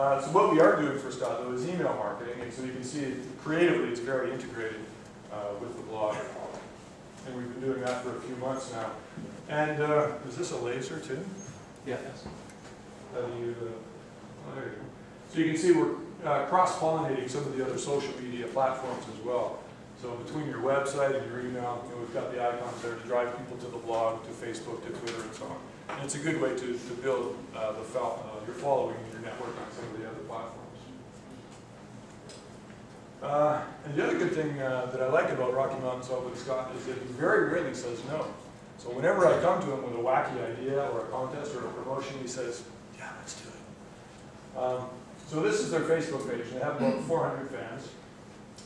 Uh, so what we are doing for though is email marketing, and so you can see creatively it's very integrated uh, with the blog. And we've been doing that for a few months now. And uh, is this a laser too? Yeah. How do you, uh, oh, there you go. So you can see we're uh, cross-pollinating some of the other social media platforms as well. So between your website and your email, you know, we've got the icons there to drive people to the blog, to Facebook, to Twitter, and so on. And it's a good way to, to build uh, the uh, your following and your network on some of the other platforms. Uh, and the other good thing uh, that I like about Rocky Mountain with Scott is that he very rarely says no. So whenever I come to him with a wacky idea or a contest or a promotion, he says, yeah, let's do it. Um, so this is their Facebook page. They have about 400 fans.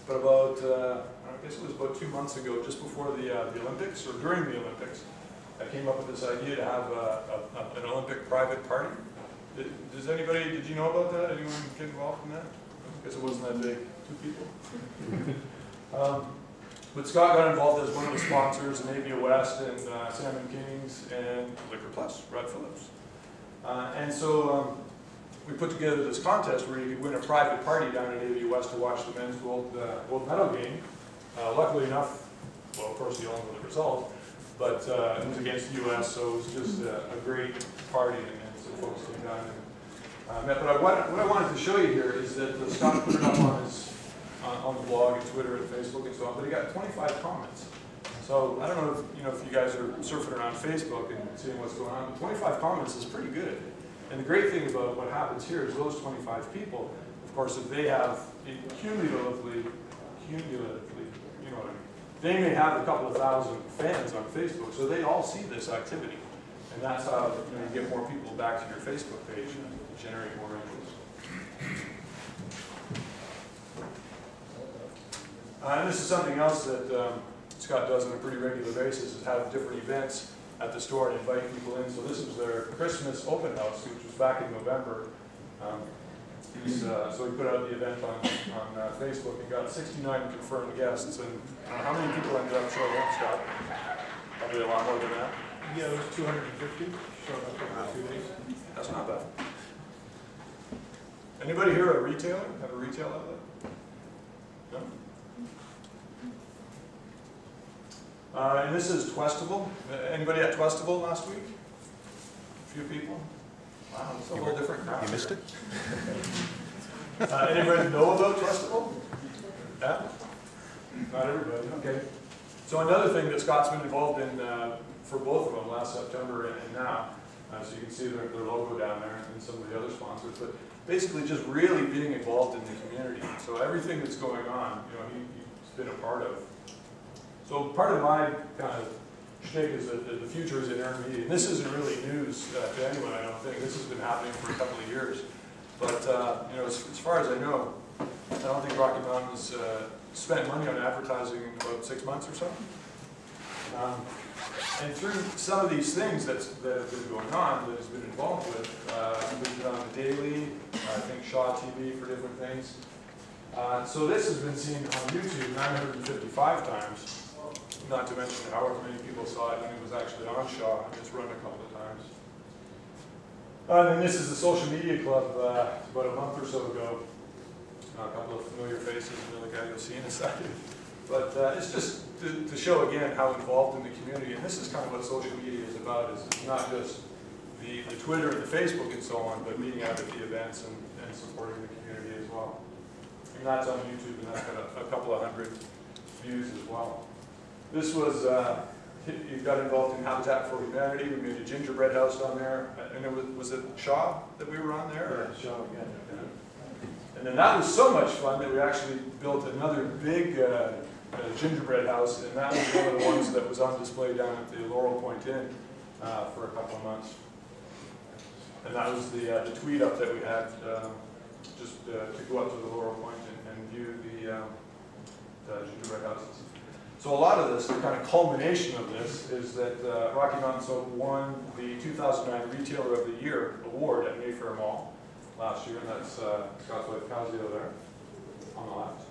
But about, uh, I guess it was about two months ago, just before the, uh, the Olympics, or during the Olympics, I came up with this idea to have a, a, an Olympic private party. Did- Does anybody, did you know about that? Anyone get involved in that? I guess it wasn't that big, two people. Um, But Scott got involved as one of the sponsors in Avia West and uh, Salmon Kings and Liquor Plus, Red Phillips. Uh, And so um, we put together this contest where you could win a private party down at AV West to watch the men's gold, uh, gold medal game. Uh, luckily enough, well, of course, you all know the result, but uh, it was against the U.S., so it was just a, a great party, and, and some folks came down and uh, met. But I, what, what I wanted to show you here is that the Scott put it up on his on, on the blog and Twitter and Facebook and so on, but he got 25 comments. So I don't know if you know if you guys are surfing around Facebook and seeing what's going on, but 25 comments is pretty good. And the great thing about what happens here is those 25 people, of course, if they have cumulatively, cumulatively, you know what I mean, they may have a couple of thousand fans on Facebook, so they all see this activity. And that's how you, know, you get more people back to your Facebook page and generate more interest. Uh, and this is something else that um, Scott does on a pretty regular basis, is have different events at the store and invite people in. So this was their Christmas open house, which was back in November. Um, he's, uh, so he put out the event on, on uh, Facebook and got 69 confirmed guests. And uh, how many people ended up showing up, Scott? Probably a lot more than that. Yeah, it was two hundred and fifty, showed up over two days. That's not bad. Anybody here a retailer? Have a retail outlet? No? Uh, and this is Twestival. Uh, Anybody at Twestival last week? A few people? Wow, it's a whole different crowd. You missed it? Uh, anybody know about Twestival? Yeah? Not everybody, okay. So another thing that Scott's been involved in, uh, for both of them, last September and and now, uh, so you can see their, their logo down there and some of the other sponsors, but basically just really being involved in the community. So everything that's going on, you know, he, he's been a part of. So part of my kind of shtick is that the future is in earned. And this isn't really news uh, to anyone, I don't think. This has been happening for a couple of years. But, uh, you know, as, as far as I know, I don't think Rocky Mountain's uh, spent money on advertising in about six months or so. Um, and through some of these things that's, that have been going on, that has been involved with, uh, we've been on the Daily, I think Shaw TV for different things. Uh, so this has been seen on YouTube 955 times, not to mention however many people saw it when it was actually on Shaw, and it's run a couple of times. Uh, and then this is the social media club, uh, about a month or so ago. Uh, a couple of familiar faces, another guy you'll see in a second. But uh, it's just to, to show again how involved in the community, and this is kind of what social media is about, is it's not just the, the Twitter and the Facebook and so on, but meeting out at the events and, and supporting the community as well. And that's on YouTube, and that's got a, a couple of hundred views as well. This was, uh, he got involved in Habitat for Humanity, we made a gingerbread house on there, and it was, was it Shaw that we were on there? Yeah, Shaw again. and then that was so much fun that we actually built another big uh, uh, gingerbread house, and that was one of the ones that was on display down at the Laurel Point Inn uh, for a couple of months. And that was the, uh, the tweet up that we had, uh, just uh, to go up to the Laurel Point and, and view the, um, the gingerbread houses. So a lot of this, the kind of culmination of this, is that uh, Rocky Mountain Soap won the 2009 Retailer of the Year award at Mayfair Mall last year, and that's uh, Scott's wife Casio there on the left.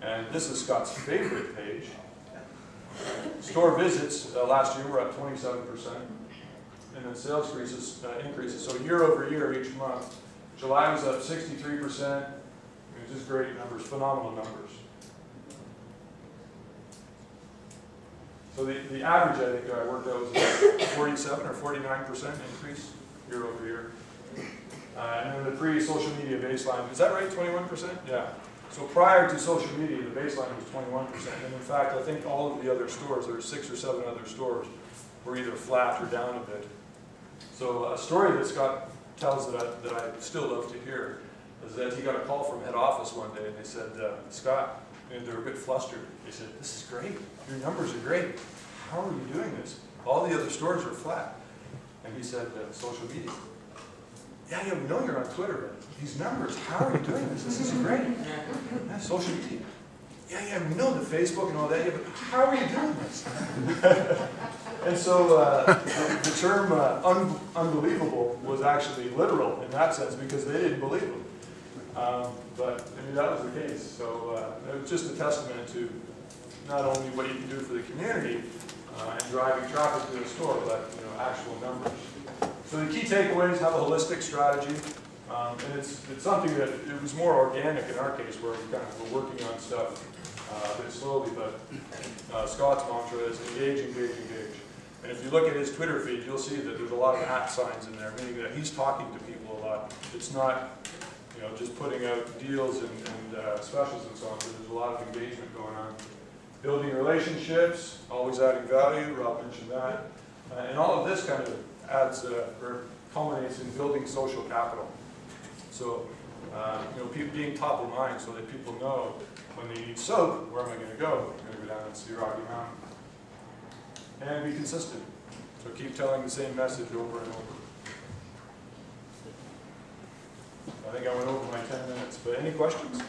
And this is Scott's favorite page. Store visits uh, last year were up 27%, and then sales increases, uh, increases. So year over year, each month, July was up sixty-three percent. I mean, just great numbers, phenomenal numbers. So the, the average, I think, I worked out was about forty-seven or forty-nine percent increase year over year. Uh, and then the pre-social media baseline, is that right, twenty-one percent? Yeah. So prior to social media, the baseline was twenty-one percent. And in fact, I think all of the other stores, there were six or seven other stores, were either flat or down a bit. So a story that Scott tells that I, that I still love to hear is that he got a call from head office one day and they said, uh, Scott, and they were a bit flustered. They said, this is great. Your numbers are great. How are you doing this? All the other stores are flat. And he said, uh, social media. Yeah, yeah, we know you're on Twitter, these numbers, how are you doing this? This is great. Yeah, social media. Yeah, yeah, we know the Facebook and all that, yeah, but how are you doing this? and so uh, the, the term uh, un- unbelievable was actually literal in that sense because they didn't believe him. Um, but I mean, that was the case. So uh, it was just a testament to not only what you can do for the community uh, and driving traffic to the store, but you know, actual numbers. So the key takeaways have a holistic strategy. Um, and it's, it's something that it was more organic in our case where we kind of were working on stuff uh, a bit slowly, but uh, Scott's mantra is engage, engage, engage. And if you look at his Twitter feed, you'll see that there's a lot of at signs in there, meaning that he's talking to people a lot. It's not, you know, just putting out deals and, and uh, specials and so on, but there's a lot of engagement going on. Building relationships, always adding value, Rob mentioned that. Uh, and all of this kind of adds, uh, or culminates in building social capital. So, uh, you know, people being top of mind so that people know when they need soap, where am I going to go? I'm going to go down and see Rocky Mountain. And be consistent. So keep telling the same message over and over. I think I went over my 10 minutes, but any questions?